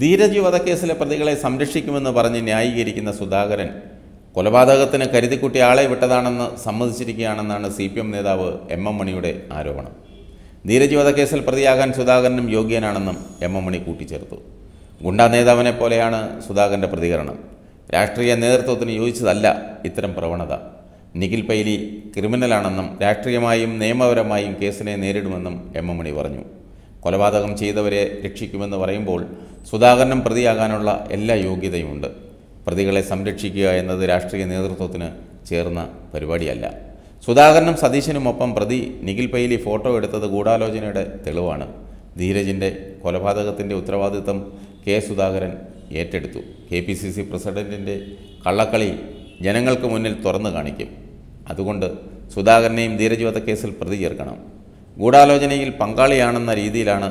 ധീരജ് വധക്കേസിലെ പ്രതികളെ സംരക്ഷിക്കുമെന്ന് പറഞ്ഞ് ന്യായീകരിക്കുന്ന സുധാകരൻ കൊലപാതകത്തിന് കരുതിക്കുട്ടി ആളെ വിട്ടതാണെന്ന് സമ്മതിച്ചിരിക്കുകയാണെന്നാണ് സി പി എം നേതാവ് എം എം മണിയുടെ ആരോപണം. ധീരജ് വധക്കേസിൽ പ്രതിയാകാൻ സുധാകരനും യോഗ്യനാണെന്നും എം എം മണി കൂട്ടിച്ചേർത്തു. ഗുണ്ടാ നേതാവിനെ പോലെയാണ് സുധാകരന്റെ പ്രതികരണം. രാഷ്ട്രീയ നേതൃത്വത്തിന് യോജിച്ചതല്ല ഇത്തരം പ്രവണത. നിഖിൽ പൈലി ക്രിമിനലാണെന്നും രാഷ്ട്രീയമായും നിയമപരമായും കേസിനെ നേരിടുമെന്നും എം എം മണി പറഞ്ഞു. കൊലപാതകം ചെയ്തവരെ രക്ഷിക്കുമെന്ന് പറയുമ്പോൾ സുധാകരനും പ്രതിയാകാനുള്ള എല്ലാ യോഗ്യതയുമുണ്ട്. പ്രതികളെ സംരക്ഷിക്കുക എന്നത് രാഷ്ട്രീയ നേതൃത്വത്തിന് ചേർന്ന പരിപാടിയല്ല. സുധാകരനും സതീശനുമൊപ്പം പ്രതി നിഖിൽ പൈലി ഫോട്ടോ എടുത്തത് ഗൂഢാലോചനയുടെ തെളിവാണ്. ധീരജിന്റെ കൊലപാതകത്തിന്റെ ഉത്തരവാദിത്തം കെ സുധാകരൻ ഏറ്റെടുത്തു. കെ പി സി സി പ്രസിഡന്റിന്റെ കള്ളക്കളി ജനങ്ങൾക്ക് മുന്നിൽ തുറന്നു കാണിക്കും. അതുകൊണ്ട് സുധാകരനെയും ധീരജ് വധക്കേസിൽ പ്രതി ചേർക്കണം. ഗൂഢാലോചനയിൽ പങ്കാളിയാണെന്ന രീതിയിലാണ്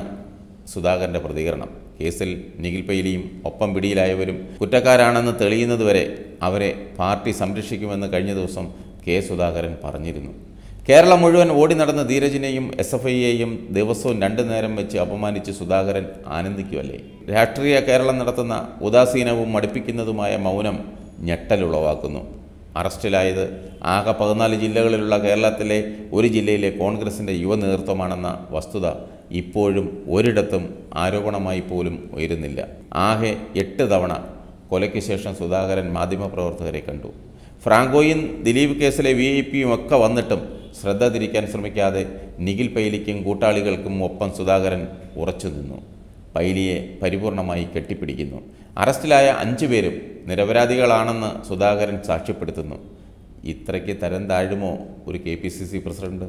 സുധാകരന്റെ പ്രതികരണം. കേസിൽ നിഖിൽ പൈലിയും ഒപ്പം പിടിയിലായവരും കുറ്റക്കാരാണെന്ന് തെളിയുന്നതുവരെ അവരെ പാർട്ടി സംരക്ഷിക്കുമെന്ന് കഴിഞ്ഞ ദിവസം കെ സുധാകരൻ പറഞ്ഞിരുന്നു. കേരളം മുഴുവൻ ഓടി നടന്ന ധീരജിനെയും എസ് എഫ് ഐയെയും ദിവസവും രണ്ടു നേരം വെച്ച് അപമാനിച്ച് സുധാകരൻ ആനന്ദിക്കുമല്ലേ രാഷ്ട്രീയ കേരളം നടത്തുന്ന ഉദാസീനവും മടുപ്പിക്കുന്നതുമായ മൗനം ഞെട്ടലുളവാക്കുന്നു അറസ്റ്റിലായത്. ആകെ പതിനാല് ജില്ലകളിലുള്ള കേരളത്തിലെ ഒരു ജില്ലയിലെ കോൺഗ്രസിന്റെ യുവ നേതൃത്വമാണെന്ന വസ്തുത ഇപ്പോഴും ഒരിടത്തും ആരോപണമായി പോലും ഉയരുന്നില്ല. ആകെ എട്ട് തവണ കൊലയ്ക്ക് ശേഷം സുധാകരൻ മാധ്യമപ്രവർത്തകരെ കണ്ടു. ഫ്രാങ്കോയിൻ ദിലീപ് കേസിലെ വി ഐ പിയും ഒക്കെ വന്നിട്ടും ശ്രദ്ധ തിരിക്കാൻ ശ്രമിക്കാതെ നിഖിൽ പൈലിക്കും കൂട്ടാളികൾക്കും ഒപ്പം സുധാകരൻ ഉറച്ചു നിന്നു പൈലിയെ പരിപൂർണമായി കെട്ടിപ്പിടിക്കുന്നു. അറസ്റ്റിലായ അഞ്ചു പേരും നിരപരാധികളാണെന്ന് സുധാകരൻ സാക്ഷ്യപ്പെടുത്തുന്നു. ഇത്രയ്ക്ക് തരം താഴുമോ ഒരു K P C C president?